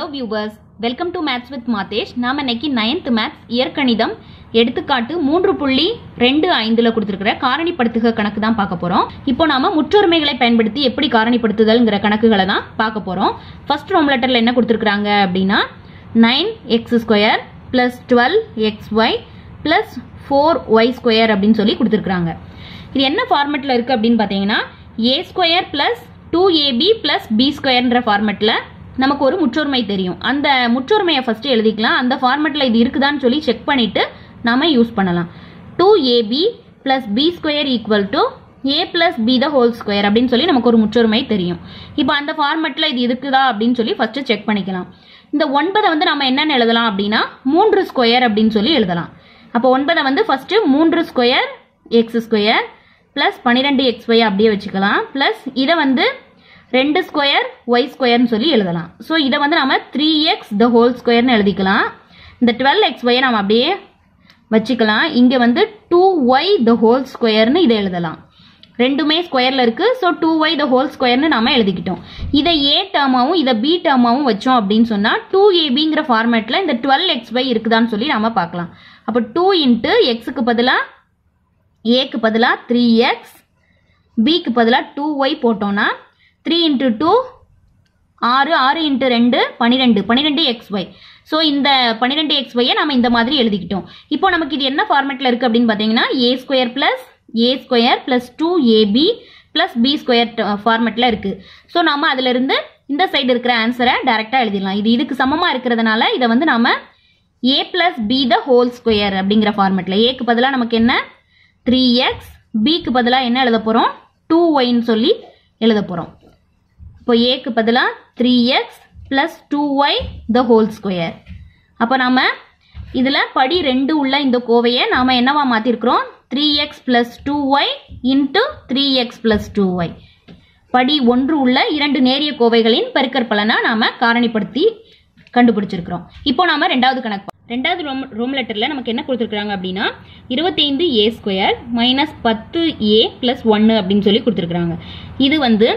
Hello viewers welcome to maths with Mathesh நாம இன்னைக்கு ninth maths இயற்கணிதம் எடுத்துக்காட்டு மூன்று புள்ளி ரெண்டு ஐந்துல கொடுத்துருக்கிற காரணிப்படுத்துக கணக்கு தான் பார்க்க போகிறோம் இப்போ நாம முற்றொருமைகளை பயன்படுத்தி எப்படி காரணிப்படுத்துதல்ங்கிற கணக்குகளை தான் பார்க்க போகிறோம் ஃபர்ஸ்ட் ரோம் லெட்டரில் என்ன கொடுத்துருக்குறாங்க அப்படின்னா nine x square plus twelve x y plus four y square அப்படின்னு சொல்லி கொடுத்துருக்குறாங்க. இது என்ன ஃபார்மெட்டில் இருக்குது அப்படின்னு பார்த்தீங்கன்னா a square plus two a b plus b ஸ்கொயர்ன்ற ஃபார்மெட்டில் நமக்கு ஒரு முற்றொருமை தெரியும். அந்த முற்றொருமையை ஃபஸ்ட்டு எழுதிக்கலாம். அந்த ஃபார்மெட்டில் இது இருக்குதான்னு சொல்லி செக் பண்ணிவிட்டு நாம் யூஸ் பண்ணலாம். Two a b plus b square equal to a plus b the whole square அப்படின்னு சொல்லி நமக்கு ஒரு முற்றொருமை தெரியும். இப்போ அந்த ஃபார்மெட்டில் இது இருக்குதா அப்படின்னு சொல்லி ஃபஸ்ட்டு செக் பண்ணிக்கலாம். இந்த ஒன்பதை வந்து நம்ம என்னென்னு எழுதலாம் அப்படின்னா மூன்று ஸ்கொயர் அப்படின்னு சொல்லி எழுதலாம். அப்போ ஒன்பதை வந்து ஃபஸ்ட்டு மூன்று ஸ்கொயர் எக்ஸ் ஸ்கொயர் ப்ளஸ் பன்னிரெண்டு எக்ஸ் ஒய் அப்படியே வச்சுக்கலாம். ப்ளஸ் இதை வந்து ரெண்டு ஸ்கொயர் ஒய் ஸ்கொயர்னு சொல்லி எழுதலாம். ஸோ இதை வந்து நம்ம த்ரீ எக்ஸ் த ஹோல் ஸ்கொயர்னு எழுதிக்கலாம். இந்த டுவெல் எக்ஸ் ஒய்யை நம்ம அப்படியே வச்சுக்கலாம். இங்கே வந்து டூ ஒய் த ஹோல் ஸ்கொயர்னு இதை எழுதலாம். ரெண்டுமே ஸ்கொயரில் இருக்குது so two y the whole ஸ்கொயர்னு நம்ம எழுதிக்கிட்டோம். இதை ஏ டேர்மாவும் இதை பி டேர்மாவும் வச்சோம் அப்படின்னு சொன்னால் டூ ஏபிங்கிற ஃபார்மேட்டில் இந்த டுவெல் எக்ஸ் ஒய் இருக்குதான்னு சொல்லி நம்ம பார்க்கலாம். அப்போ டூ இன்ட்டு எக்ஸுக்கு பதிலாக ஏக்கு பதிலாக த்ரீ எக்ஸ் பிக்கு பதிலாக டூ ஒய் போட்டோன்னா த்ரீ இன்ட்டு டூ ஆறு ஆறு இன்ட்டு ரெண்டு பன்னிரெண்டு பன்னிரெண்டு எக்ஸ் ஒய் ஸோ இந்த பன்னிரெண்டு எக்ஸ் ஒய்யை நம்ம இந்த மாதிரி எழுதிக்கிட்டோம். இப்போ நமக்கு இது என்ன ஃபார்மேட்டில் இருக்குது அப்படின்னு பார்த்தீங்கன்னா a square plus a square plus two a b plus b square ஃபார்மெட்டில் இருக்குது ஸோ நம்ம அதிலிருந்து இந்த சைடு இருக்கிற ஆன்சரை டேரெக்டாக எழுதிடலாம். இது இதுக்கு சமமாக இருக்கிறதுனால இதை வந்து நாம் a plus b the whole square அப்படிங்கிற ஃபார்மெட்டில் ஏக்கு பதிலாக நமக்கு என்ன? த்ரீ எக்ஸ் பிக்கு பதிலாக என்ன எழுத போகிறோம் டூ ஒய்ன்னு சொல்லி எழுத போகிறோம் இப்போ ஏக்கு பதிலாக three x plus two y the whole square அப்போ நாம் இதில் படி ரெண்டு உள்ள இந்த கோவையை நாம் என்னவா மாற்றிருக்கிறோம் three x plus two y into three x plus two y படி ஒன்று உள்ள இரண்டு நேரிய கோவைகளின் பெருக்கற்பலனா நாம் காரணிப்படுத்தி கண்டுபிடிச்சிருக்கிறோம். இப்போ நாம் ரெண்டாவது கணக்கு ரெண்டாவது ரோம் ரோம் லெட்டரில் நமக்கு என்ன கொடுத்துருக்குறாங்க அப்படின்னா இருபத்தைந்து ஏ ஸ்கொயர் மைனஸ் பத்து ஏ ப்ளஸ் ஒன்று அப்படின்னு சொல்லி கொடுத்துருக்குறாங்க. இது வந்து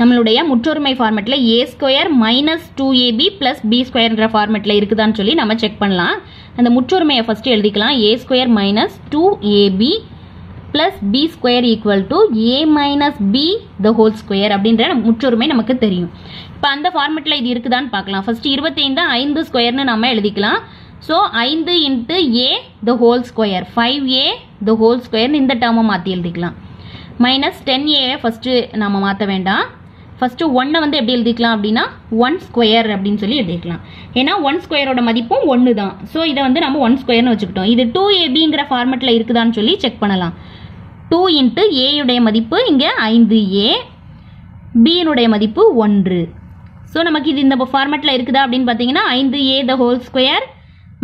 நம்மளுடைய முற்றொருமை ஃபார்மெட்டில் a square minus two a b plus b ஸ்கொயர்ன்ற ஃபார்மெட்டில் இருக்குதான்னு சொல்லி நம்ம செக் பண்ணலாம். அந்த முற்றொருமையை ஃபஸ்ட்டு எழுதிக்கலாம். A square minus two a b plus b square equal to a minus b the whole square அப்படின்ற முற்றொருமை நமக்கு தெரியும். இப்போ அந்த ஃபார்மெட்டில் இது இருக்குதான்னு பார்க்கலாம். ஃபஸ்ட்டு இருபத்தைந்து ஐந்து ஸ்கொயர்னு நம்ம எழுதிக்கலாம். ஸோ ஐந்து into a the whole square five a the whole ஸ்கொயர்னு இந்த டேர்மை மாற்றி எழுதிக்கலாம். மைனஸ் டென் ஏ ஃபஸ்ட்டு நம்ம மாற்ற வேண்டாம். ஃபஸ்ட்டு ஒன்னை வந்து எப்படி எழுதிக்கலாம் அப்படின்னா ஒன் ஸ்கொயர் அப்படின்னு சொல்லி எழுதிக்கலாம். ஏன்னா ஒன் ஸ்கொயரோட மதிப்பும் ஒன்று தான். ஸோ இதை வந்து நம்ம ஒன் ஸ்கொயர்னு வச்சுக்கிட்டோம். இது டூ ஏபிங்கிற ஃபார்மெட்டில் இருக்குதான்னு சொல்லி செக் பண்ணலாம். டூ இன்ட்டு ஏயுடைய மதிப்பு இங்கே ஐந்து ஏ பியினுடைய மதிப்பு ஒன்று. ஸோ நமக்கு இது இந்த ஃபார்மெட்டில் இருக்குதா அப்படின்னு பார்த்தீங்கன்னா ஐந்து a the whole square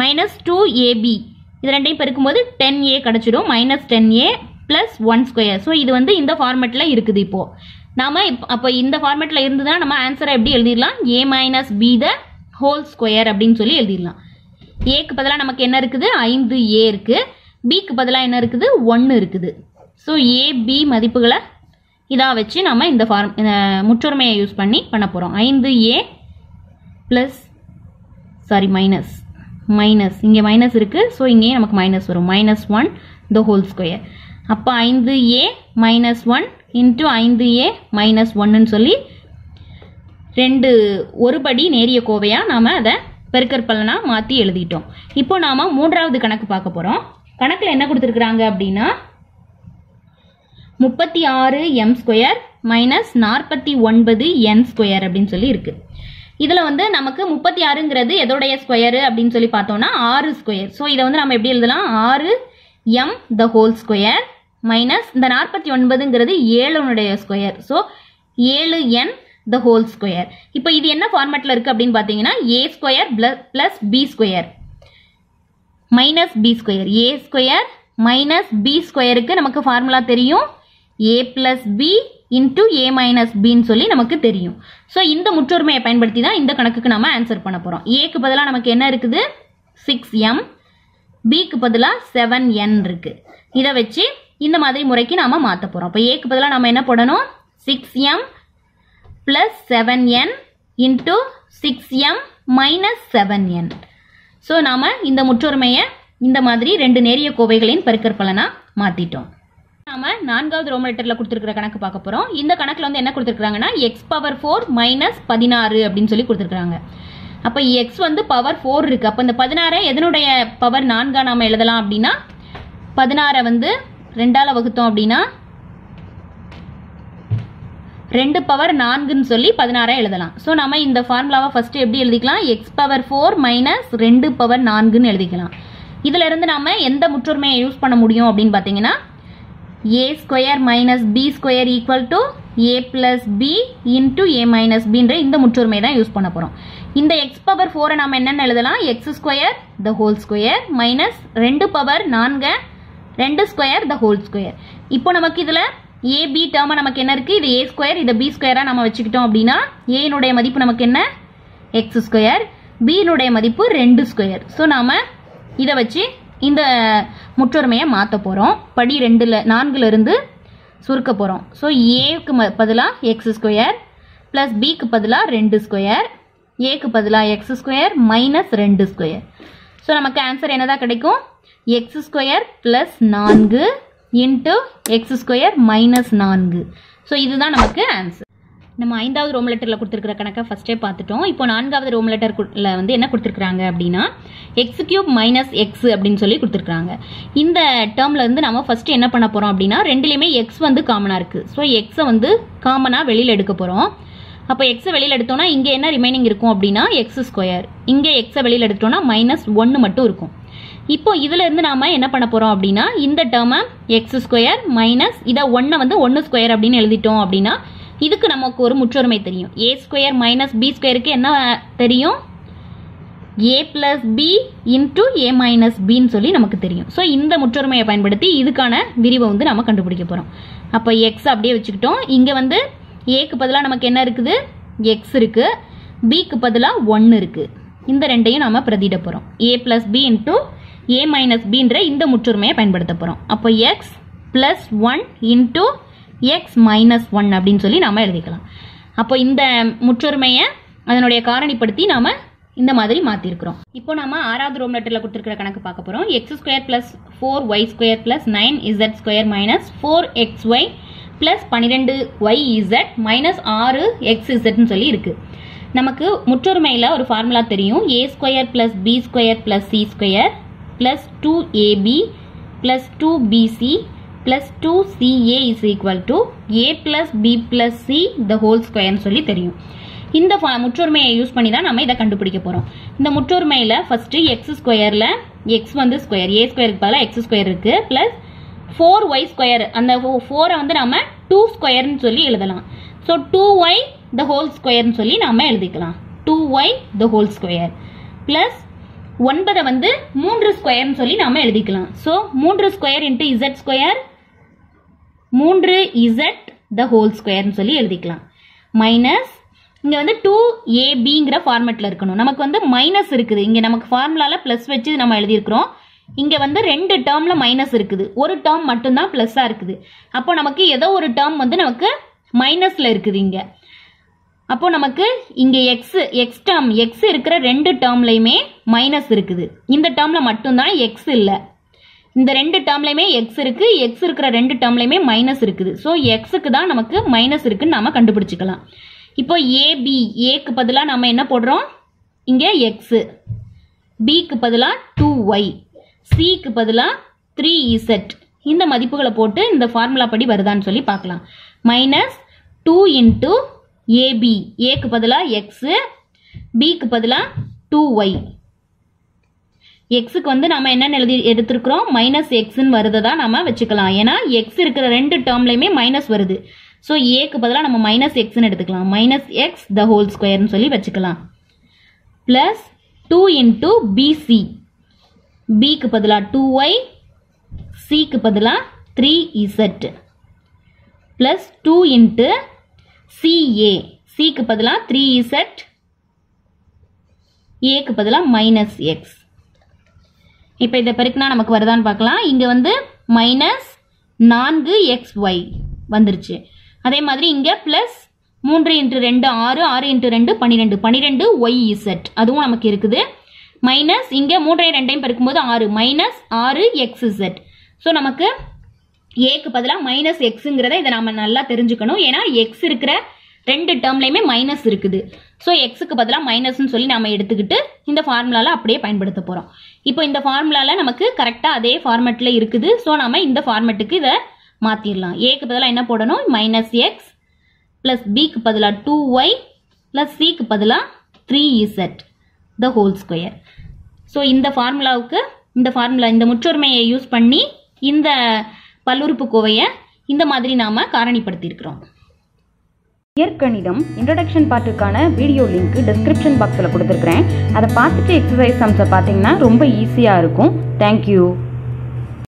minus two a b இது ரெண்டையும் பெருக்கும்போது டென் ஏ கிடச்சிடும். Minus ten a plus one square so இது வந்து இந்த ஃபார்மெட்டில் இருக்குது இப்போது நாம் இப்போ அப்போ இந்த ஃபார்மேட்டில் இருந்ததுன்னா நம்ம ஆன்சரை எப்படி எழுதிடலாம்? A minus b the whole square அப்படின்னு சொல்லி எழுதிடலாம். ஏக்கு பதிலாக நமக்கு என்ன இருக்குது? ஐந்து ஏ இருக்குது பிக்கு பதிலாக என்ன இருக்குது? ஒன்று இருக்குது. ஸோ ஏ பி மதிப்புகளை இதாக வச்சு நம்ம இந்த ஃபார்ம் இந்த முற்றொருமையை யூஸ் பண்ணி பண்ண போகிறோம் ஐந்து a plus sorry minus minus இங்கே மைனஸ் இருக்குது ஸோ இங்கேயும் நமக்கு மைனஸ் வரும். Minus one the whole square அப்போ ஐந்து ஏ மைனஸ் ஒன் இன்ட்டு ஐந்து ஏ மைனஸ் ஒன்னுன்னு சொல்லி ரெண்டு ஒரு படி நேரிய கோவையாக நாம் அதை பெருக்கற்பலனாக மாற்றி எழுதிட்டோம். இப்போ நாம் மூன்றாவது கணக்கு பார்க்க போகிறோம் கணக்கில் என்ன கொடுத்துருக்குறாங்க அப்படின்னா முப்பத்தி ஆறு எம் ஸ்கொயர் மைனஸ் நாற்பத்தி ஒன்பது என் ஸ்கொயர் அப்படின்னு சொல்லி இருக்குது இதில் வந்து நமக்கு முப்பத்தி ஆறுங்கிறது எதோடைய ஸ்கொயரு அப்படின்னு சொல்லி பார்த்தோம்னா ஆறு ஸ்கொயர் ஸோ இதை வந்து நம்ம எப்படி எழுதலாம்? ஆறு m the whole square minus இந்த நாற்பத்தி ஒன்பதுங்கிறது ஏழுனுடைய ஸ்கொயர் ஸோ ஏழு என் த ஹோல் ஸ்கொயர் இப்போ இது என்ன ஃபார்மேட்டில் இருக்குது அப்படின்னு பார்த்தீங்கன்னா a square plus plus b square minus b square a square minus b ஸ்கொயருக்கு நமக்கு ஃபார்முலா தெரியும். A plus b into a minus பின்னு சொல்லி நமக்கு தெரியும். ஸோ இந்த முற்றொருமையை பயன்படுத்தி தான் இந்த கணக்குக்கு நம்ம ஆன்சர் பண்ண போகிறோம் ஏக்கு பதிலாக நமக்கு என்ன இருக்குது? சிக்ஸ் எம் பிக்கு பதிலாக செவன் என் இருக்குது இதை வச்சு இந்த மாதிரி முறைக்கு நாம மாற்ற போகிறோம் இப்போ ஏக்கு பதிலாக நம்ம என்ன போடணும்? Six m plus seven n into six m minus seven n so நாம் இந்த முற்றொருமையை இந்த மாதிரி ரெண்டு நேரிய கோவைகளின் பெருக்கற்பலனா மாற்றிட்டோம் நாம நான்காவது ரோம் லெட்டர்ல கொடுத்துருக்கிற கணக்கு பார்க்க போறோம். இந்த கணக்குல வந்து என்ன கொடுத்துருக்காங்கன்னா எக்ஸ் பவர் ஃபோர் மைனஸ் பதினாறு அப்படின்னு சொல்லி கொடுத்துருக்காங்க அப்ப எக்ஸ் வந்து பவர் ஃபோர் இருக்கு. அப்ப இந்த பதினாறை எதனுடைய பவர் நான்கா நாம எழுதலாம் அப்படின்னா பதினாறை வந்து ரெண்டால் வகுத்தோம் அப்படின்னா ரெண்டு பவர் நான்குன்னு சொல்லி பதினாறாக எழுதலாம். ஸோ நம்ம இந்த ஃபார்முலாவை ஃபஸ்ட்டு எப்படி எழுதிக்கலாம்? எக்ஸ் பவர் ஃபோர் மைனஸ் ரெண்டு பவர் நான்குன்னு எழுதிக்கலாம். இதிலிருந்து நம்ம எந்த முற்றொருமையை யூஸ் பண்ண முடியும் அப்படின்னு பார்த்தீங்கன்னா a square minus b square equal to a plus b into a minus பின்ற இந்த முற்றொருமை தான் யூஸ் பண்ண போகிறோம் இந்த எக்ஸ் பவர் ஃபோரை நம்ம என்னென்னு எழுதலாம்? X square the whole square minus ரெண்டு பவர் நான்கு ரெண்டு ஸ்கொயர் த ஹோல் ஸ்கொயர் இப்போ நமக்கு இதில் ஏ பி டேர்மை நமக்கு என்ன இருக்குது இது ஏ ஸ்கொயர் இதை பி ஸ்கொயராக நம்ம வச்சுக்கிட்டோம் அப்படின்னா ஏனுடைய மதிப்பு நமக்கு என்ன? எக்ஸ் ஸ்கொயர் பியினுடைய மதிப்பு ரெண்டு ஸ்கொயர் ஸோ நாம் இதை வச்சு இந்த முற்றொருமையை மாற்ற போகிறோம் படி ரெண்டில் நான்குலேருந்து சுருக்க போகிறோம் ஸோ ஏக்கு பதிலாக எக்ஸ் ஸ்கொயர் ப்ளஸ் பிக்கு பதிலாக ரெண்டு ஸ்கொயர் ஏக்கு பதிலாக எக்ஸ் ஸ்கொயர் மைனஸ் ரெண்டு ஸ்கொயர் ஸோ நமக்கு ஆன்சர் என்னதான் கிடைக்கும்? எக்ஸ் ஸ்கொயர் ப்ளஸ் நான்கு இன்ட்டு எக்ஸ் ஸ்கொயர் மைனஸ் நான்கு. ஸோ இதுதான் நமக்கு ஆன்சர் நம்ம ஐந்தாவது ரோம் லெட்டரில் கொடுத்துருக்கிற கணக்கை ஃபஸ்ட்டே பார்த்துட்டோம். இப்போ நான்காவது ரோம் லெட்டர்ல வந்து என்ன கொடுத்துருக்குறாங்க அப்படின்னா எக்ஸ் கியூப் மைனஸ் எக்ஸ் அப்படின்னு சொல்லி கொடுத்துருக்குறாங்க. இந்த டேர்மில் வந்து நம்ம ஃபஸ்ட்டு என்ன பண்ண போகிறோம் அப்படின்னா ரெண்டுலேயுமே எக்ஸ் வந்து காமனாக இருக்குது ஸோ எக்ஸை வந்து காமனாக வெளியில் எடுக்க போகிறோம் அப்போ எக்ஸை வெளியில் எடுத்தோம்னா இங்கே என்ன ரிமைனிங் இருக்கும் அப்படின்னா எக்ஸ் ஸ்கொயர் இங்கே எக்ஸை வெளியில் எடுத்தோம்னா மைனஸ் ஒன்று மட்டும் இருக்கும். இப்போ இதிலேருந்து நாம் என்ன பண்ண போகிறோம் அப்படின்னா இந்த டேர்மை எக்ஸ் ஸ்கொயர் மைனஸ் இதை ஒன்றை வந்து ஒன்று ஸ்கொயர் அப்படின்னு எழுதிட்டோம் அப்படின்னா இதுக்கு நமக்கு ஒரு முற்றொருமை தெரியும். ஏ ஸ்கொயர் மைனஸ் பி ஸ்கொயருக்கு என்ன தெரியும்? A plus B into A minus பின்னு சொல்லி நமக்கு தெரியும். ஸோ இந்த முற்றொருமையை பயன்படுத்தி இதுக்கான விரிவை வந்து நம்ம கண்டுபிடிக்க போகிறோம் அப்போ எக்ஸ் அப்படியே வச்சுக்கிட்டோம். இங்கே வந்து ஏக்கு பதிலாக நமக்கு என்ன இருக்குது? எக்ஸ் இருக்குது பிக்கு பதிலாக ஒன்று இருக்குது இந்த ரெண்டையும் நாம் பிரதியிட போகிறோம் A plus B into A minus பின்ற இந்த முற்றுரிமையை பயன்படுத்த போகிறோம் அப்போ x plus one into x minus one அப்படின்னு சொல்லி நாம் எழுதிக்கலாம். அப்போ இந்த முற்றுரிமையை அதனுடைய காரணிப்படுத்தி நாம் இந்த மாதிரி மாற்றிருக்கிறோம் இப்போ நம்ம ஆறாவது ரோம் லெட்டரில் கொடுத்துருக்கிற கணக்கு பார்க்க போகிறோம் x square plus four y square plus nine z square minus four x y plus பன்னிரெண்டு ஒய் இசட் மைனஸ் ஆறு எக்ஸ் இசட்னு சொல்லி இருக்குது நமக்கு முற்றொருமையில் ஒரு ஃபார்முலா தெரியும். A square plus B square plus C square plus two AB plus two BC plus two CA is equal to A plus B plus C the whole ஸ்கொயர்னு சொல்லி தெரியும். இந்த முற்றொருமையை யூஸ் பண்ணி தான் நம்ம இதை கண்டுபிடிக்க போகிறோம் இந்த முற்றொருமையில் ஃபஸ்ட்டு எக்ஸ் ஸ்கொயரில் எக்ஸ் வந்து ஸ்கொயர் ஏ ஸ்கொயருக்கு பதிலாக எக்ஸ் ஸ்கொயர் இருக்குது ப்ளஸ் ஃபோர் ஒய் ஸ்கொயர் அந்த ஃபோரை வந்து நம்ம டூ ஸ்கொயர்னு சொல்லி எழுதலாம். So two y the whole ஸ்கொயர்னு சொல்லி நாம் எழுதிக்கலாம். Two y the whole square plus ஒன்பதை வந்து மூன்று ஸ்கொயர்னு சொல்லி நாம் எழுதிக்கலாம். ஸோ மூன்று ஸ்கொயர் இன்ட்டு இசட் ஸ்கொயர் மூன்று இசட் த ஹோல் ஸ்கொயர்னு சொல்லி எழுதிக்கலாம். மைனஸ் இங்கே வந்து டூ ஏபிங்கிற ஃபார்மேட்டில் இருக்கணும். நமக்கு வந்து மைனஸ் இருக்குது. இங்கே நமக்கு ஃபார்முலாவில் ப்ளஸ் வச்சு நம்ம எழுதியிருக்கிறோம். இங்கே வந்து ரெண்டு டேர்மில் மைனஸ் இருக்குது. ஒரு டேர்ம் மட்டும்தான் ப்ளஸ்ஸாக இருக்குது. அப்போ நமக்கு ஏதோ ஒரு டேர்ம் வந்து நமக்கு மைனஸில் இருக்குது இங்கே. அப்போ நமக்கு இங்கே எக்ஸ் எக்ஸ் டேர்ம் எக்ஸ் இருக்கிற ரெண்டு டேர்ம்லையுமே மைனஸ் இருக்குது. இந்த டேர்மில் மட்டும்தான் எக்ஸ் இல்லை. இந்த ரெண்டு டேர்ம்லையுமே எக்ஸ் இருக்குது எக்ஸ் இருக்கிற ரெண்டு டேர்ம்லையுமே மைனஸ் இருக்குது. ஸோ எக்ஸுக்கு தான் நமக்கு மைனஸ் இருக்குன்னு நம்ம கண்டுபிடிச்சிக்கலாம். இப்போ ஏபி ஏக்கு பதிலாக நம்ம என்ன போடுறோம்? இங்கே எக்ஸு பிக்கு பதிலாக டூ ஒய் சிக்கு பதிலாக த்ரீ இசட் இந்த மதிப்புகளை போட்டு இந்த ஃபார்முலா படி வருதான்னு சொல்லி பார்க்கலாம். மைனஸ் டூ இன்ட்டு ஏபி ஏக்கு பதிலாக எக்ஸு பிக்கு பதிலாக டூ ஒய் எக்ஸுக்கு வந்து நம்ம என்னென்னு எழுதி எடுத்திருக்கிறோம்? மைனஸ் எக்ஸ்ன்னு வருததா நம்ம வச்சுக்கலாம். ஏன்னா எக்ஸ் இருக்கிற ரெண்டு டேர்ம்லையுமே மைனஸ் வருது. ஸோ ஏக்கு பதிலாக நம்ம மைனஸ் எக்ஸ்ன்னு எடுத்துக்கலாம். மைனஸ் எக்ஸ் த ஹோல் ஸ்கொயர்னு சொல்லி வச்சுக்கலாம். ப்ளஸ் டூ இன்ட்டு பிசி பிக்கு பதிலாக டூ ஒய் சிக்கு பதிலாக three z plus two into CA சிக்கு பதிலாக த்ரீ இசட் ஏக்கு பதிலாக மைனஸ் எக்ஸ் இப்போ இதை பெருக்கினா நமக்கு வருதான்னு பார்க்கலாம். இங்கே வந்து மைனஸ் நான்கு எக்ஸ் ஒய் வந்துருச்சு. அதே மாதிரி இங்கே ப்ளஸ் மூன்று இன்ட்டு ரெண்டு ஆறு ஆறு இன்ட்டு ரெண்டு பன்னிரெண்டு பன்னிரெண்டு ஒய் இசட் அதுவும் நமக்கு இருக்குது. மைனஸ் இங்கே மூன்றையும் ரெண்டையும் பெருக்கும்போது ஆறு. மைனஸ் ஆறு எக்ஸ் இசட் ஸோ நமக்கு ஏக்கு பதிலாக மைனஸ் எக்ஸுங்கிறத இதை நம்ம நல்லா தெரிஞ்சுக்கணும். ஏன்னா எக்ஸ் இருக்கிற ரெண்டு டேர்ம்லையுமே மைனஸ் இருக்குது. ஸோ எக்ஸுக்கு பதிலாக மைனஸ்னு சொல்லி நம்ம எடுத்துக்கிட்டு இந்த ஃபார்முலாவில் அப்படியே பயன்படுத்த போகிறோம் இப்போ இந்த ஃபார்முலாவில் நமக்கு கரெக்டாக அதே ஃபார்மெட்டில் இருக்குது. ஸோ நம்ம இந்த ஃபார்மெட்டுக்கு இதை மாற்றிடலாம் ஏக்கு பதிலாக என்ன போடணும்? மைனஸ் எக்ஸ் ப்ளஸ் பிக்கு பதிலாக டூ ஒய் ப்ளஸ் சிக்கு பதிலாக three z the whole square so இந்த ஃபார்முலாவுக்கு இந்த ஃபார்முலா இந்த முற்றொருமையை யூஸ் பண்ணி இந்த பல்லுறுப்புக்கோவையை இந்த மாதிரி நாம் காரணிப்படுத்தியிருக்கிறோம். இயற்கணிதம் இன்ட்ரடக்ஷன் பார்ட்டுக்கான வீடியோ லிங்க் டிஸ்கிரிப்ஷன் பாக்ஸில் கொடுத்துருக்குறேன். அதை பார்த்துட்டு எக்ஸசைஸ் சம்ஸை பார்த்தீங்கன்னா ரொம்ப ஈஸியாக இருக்கும். தேங்க்யூ